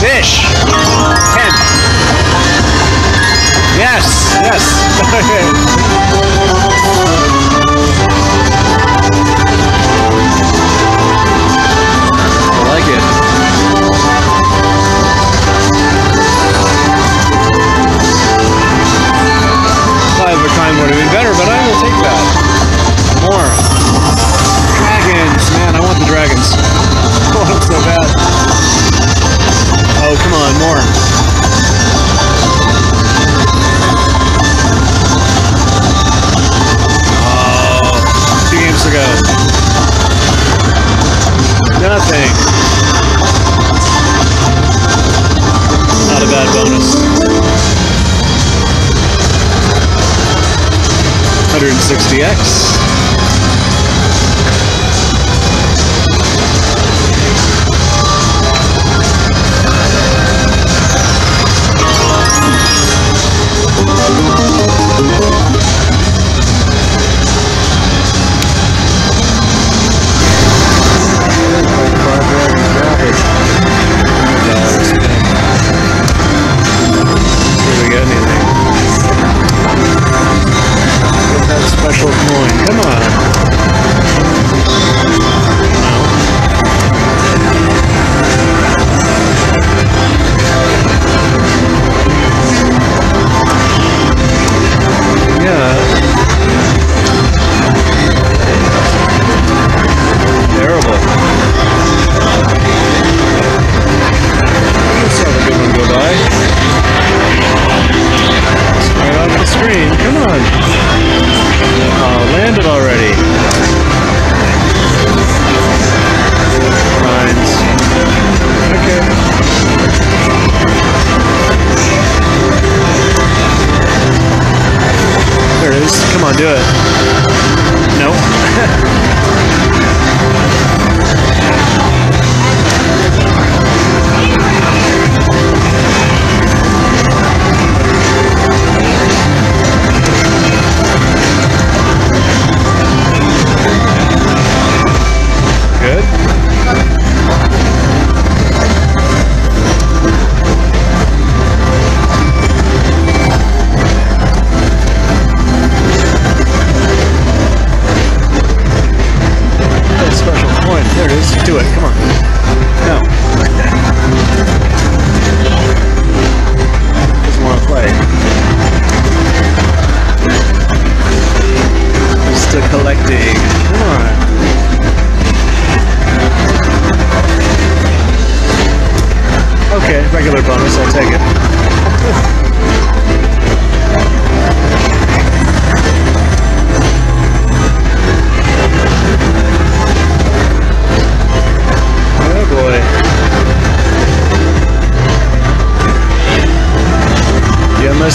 Fish. Ten. Yes, yes. X.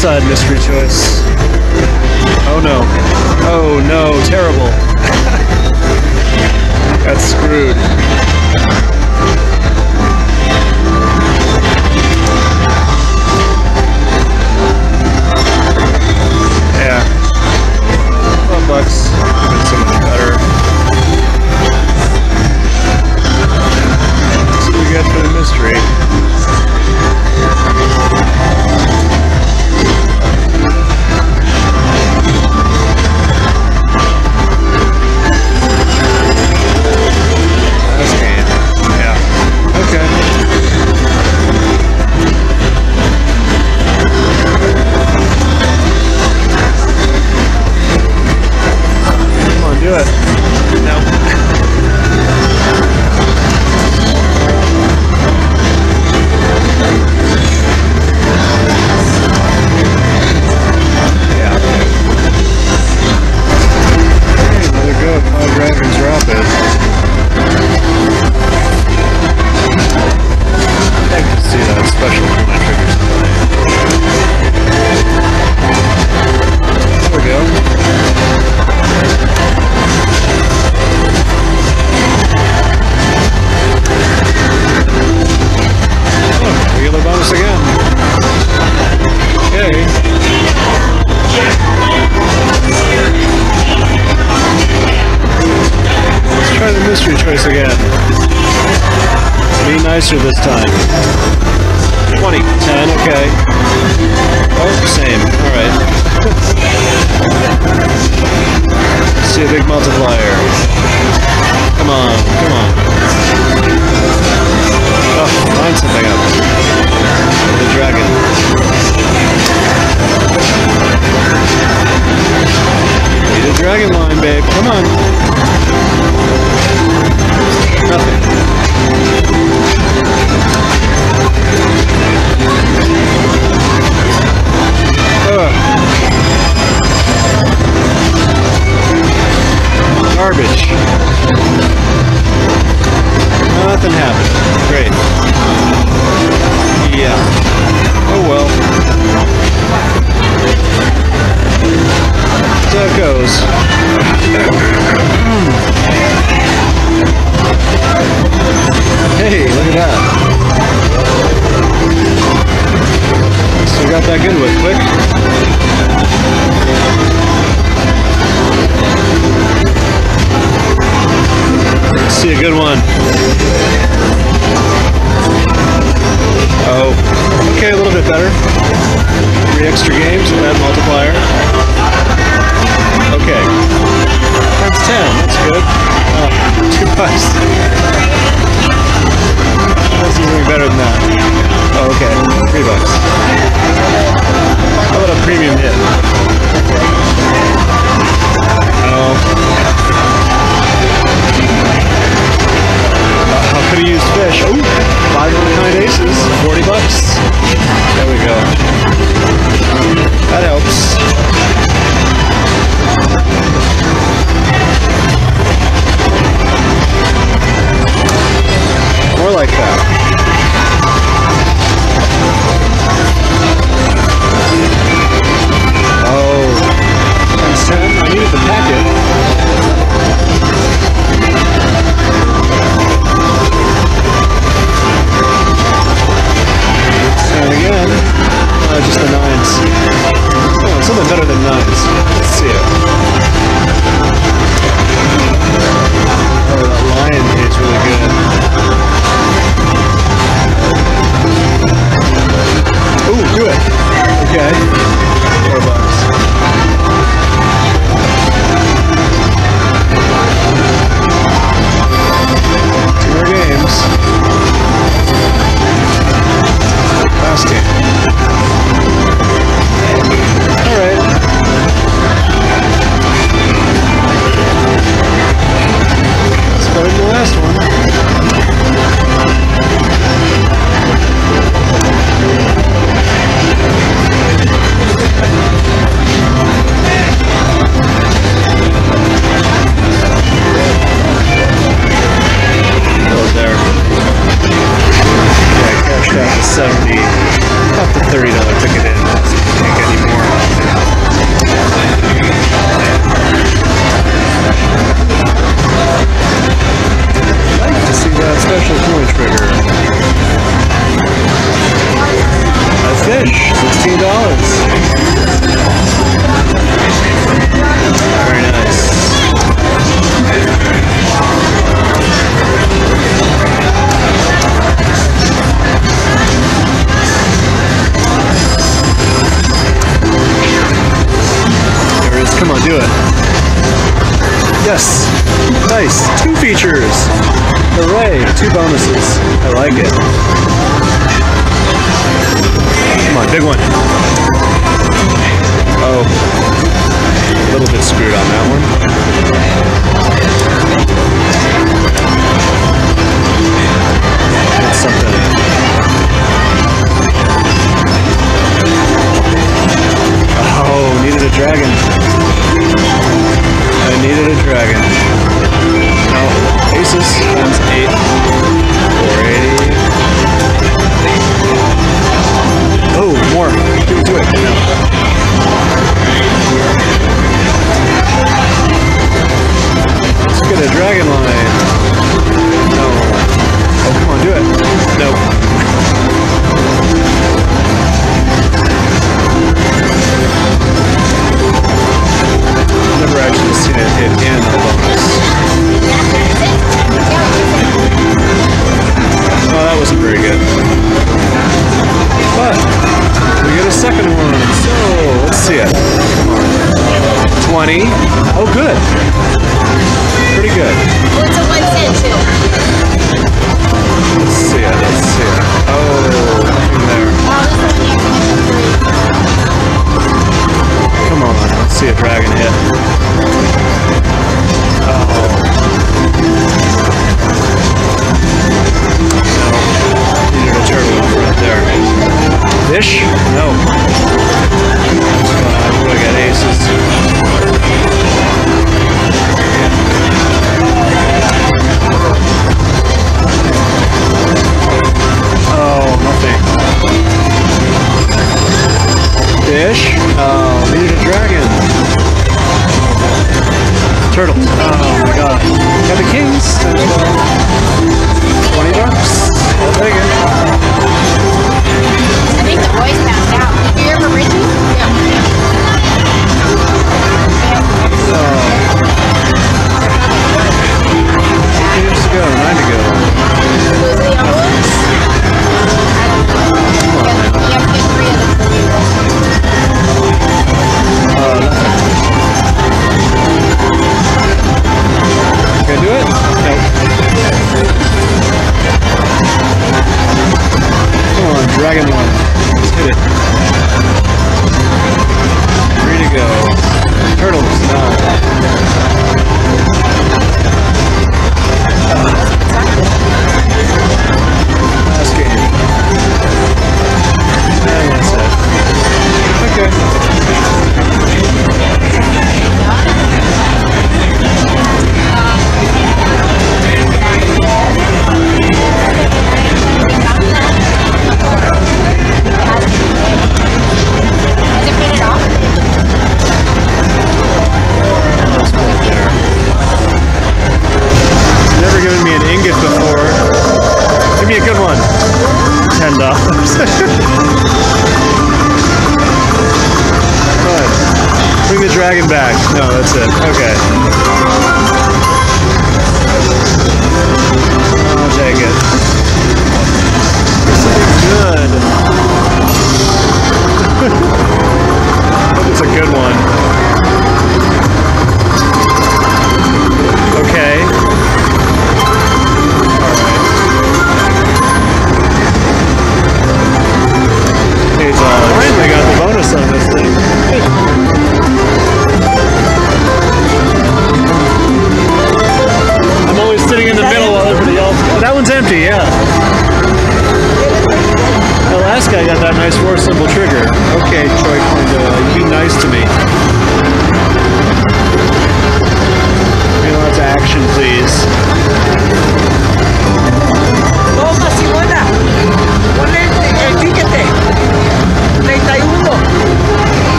side, mystery choice. Oh no. Oh no, terrible. Got screwed. Time. 20, 10, okay. Oh, same, alright. See a big multiplier. Come on, come on. Oh, line something up. The dragon. Need a dragon line, babe. Come on. Nothing. Garbage. Nothing happened. Better. Three extra games with that multiplier. Okay. That's 10, that's good. Oh, two bucks. Let's do something better than that. Oh, okay. Three bucks. How about a premium hit? Oh. Could he use fish? Ooh, five of kind aces, 40 bucks. There we go. That helps. Nice. Two features. Hooray. Two bonuses. I like it. Come on, big one. Oh. A little bit screwed on that one. That's something. Oh, needed a dragon. I needed a dragon. Aces very good. But we get a second one, so let's see it. 20. Oh, good. Pretty good. What's a one cent too. Let's see it. Let's see it. Oh, oh in there. Come on, let's see a dragon hit. Oh. turbo right there. Fish? No. Uh, What's going got? Aces.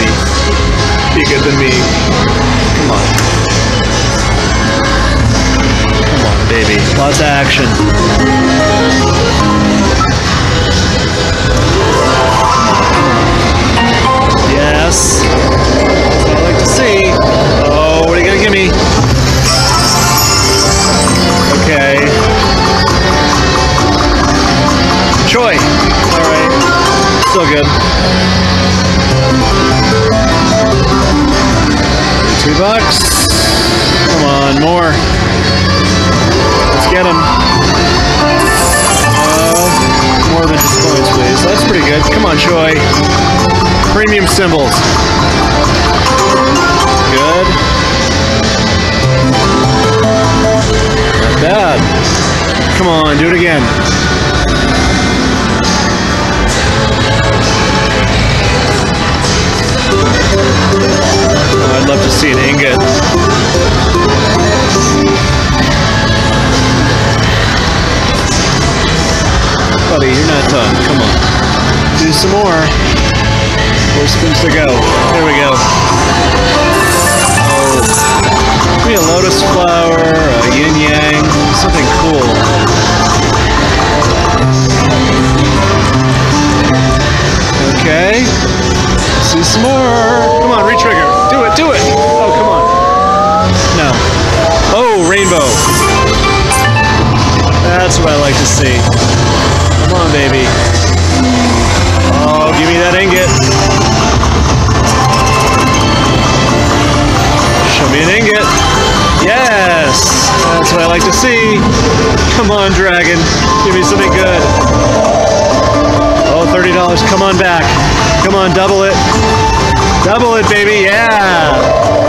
Baby. Be good than me. Come on. Come on, baby. Lots of action. Yes. That's what I like to see. Oh, what are you gonna give me? Okay. Choy. Alright. Still good. Two bucks. Come on, more. Let's get him. Uh, more vintage coins, please. That's pretty good. Come on, Choy. Premium symbols. Good. Not bad. Come on, do it again. I'd love to see an ingot. Buddy, you're not done. Come on. Do some more. Four spins to go. There we go. Oh. Me a lotus flower, a yin yang, something cool. Okay. See some more. Come on, retrigger. Do it, do it. Oh, come on. No. Oh, rainbow. That's what I like to see. Come on, baby. Oh, give me that ingot. Show me an ingot. Yes. That's what I like to see. Come on, dragon. Give me something good. Oh, $30. Come on back. Come on, double it. Double it, baby. Yeah.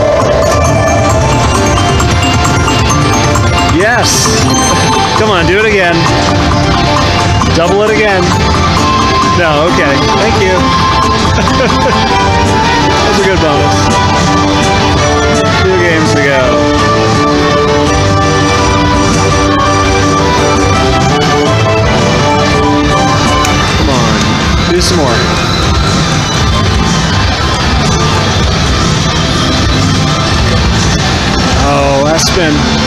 Yes. Come on, do it again. Double it again. No, okay. Thank you. That's a good bonus. Two games to go. Come on. Do some more. spin.